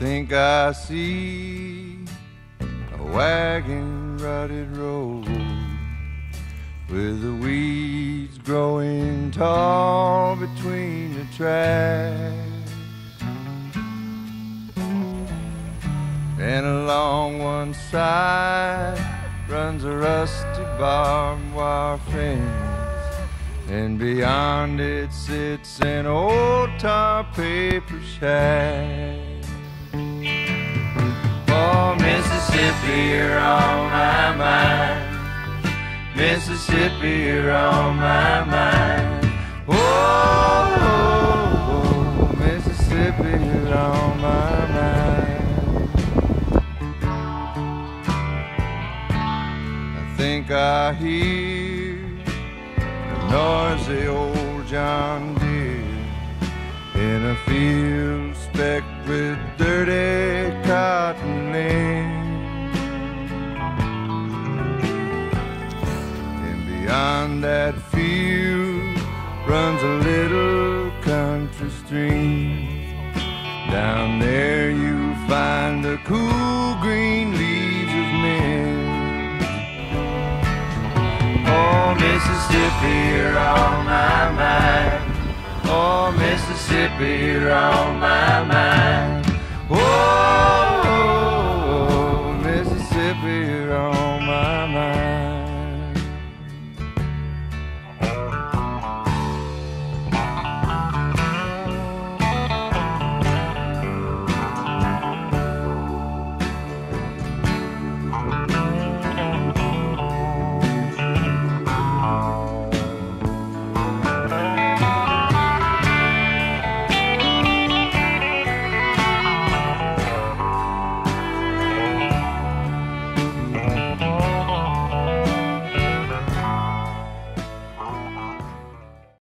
think I see a wagon rutted road with the weeds growing tall between the tracks. And along one side runs a rusty barbed wire fence. And beyond it sits an old tar paper shack. Mississippi, on my mind. Mississippi, on my mind. Oh, oh, oh, Mississippi, on my mind. I think I hear a noisy old John Deere in a field specked with dirty beyond that field runs a little country stream. Down there you find the cool green leaves of men. Oh, Mississippi, you're on my mind. Oh, Mississippi, you're on my mind.